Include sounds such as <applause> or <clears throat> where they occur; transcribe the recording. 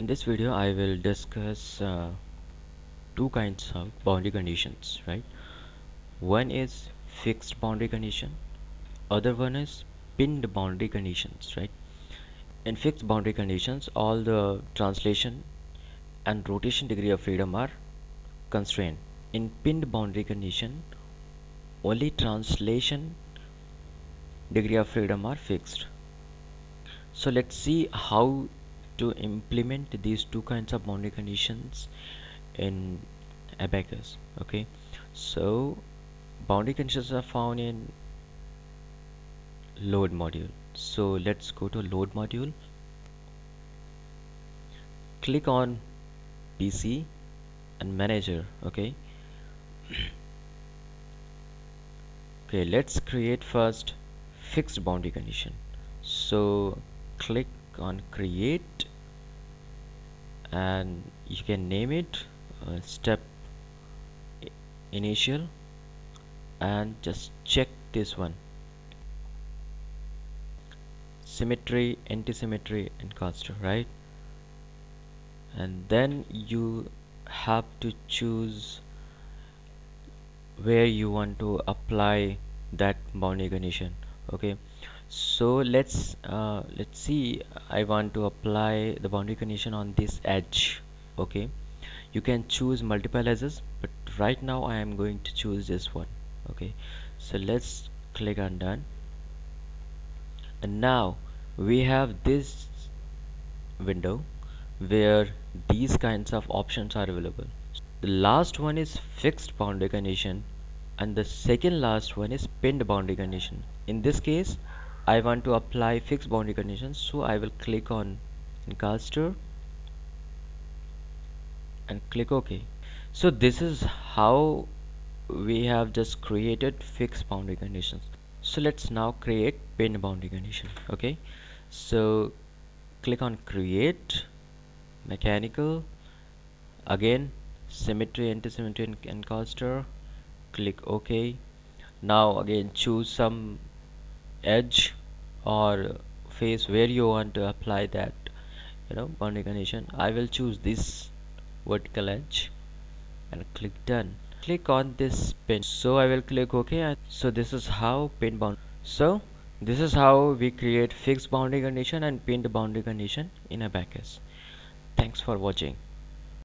in this video I will discuss uh, two kinds of boundary conditions right? One is fixed boundary condition other one is pinned boundary conditions right? In fixed boundary conditions all the translation and rotation degree of freedom are constrained. In pinned boundary condition only translation degree of freedom are fixed. So let's see how to implement these two kinds of boundary conditions in Abaqus okay? So boundary conditions are found in load module. So let's go to load module. Click on BC and manager okay? <clears throat> Okay let's create first fixed boundary condition. So click on create and you can name it uh, step initial and just check this one. Symmetry anti-symmetry and Encastre right? And then you have to choose where you want to apply that boundary condition okay. So let's uh, let's see. I want to apply the boundary condition on this edge. Okay. You can choose multiple edges but right now I am going to choose this one. Okay. So let's click on done. And now we have this window where these kinds of options are available. The last one is fixed boundary condition and the second last one is pinned boundary condition in this case I want to apply fixed boundary conditions so I will click on Encastre and click OK. So this is how we have just created fixed boundary conditions. So let's now create pinned boundary condition okay so click on create mechanical again symmetry anti-symmetry and Encastre click OK. Now again choose some edge or face where you want to apply that you know boundary condition. I will choose this vertical edge and click done. Click on this pin. So I will click OK. So this is how pin bound so this is how we create fixed boundary condition and pinned boundary condition in Abaqus thanks for watching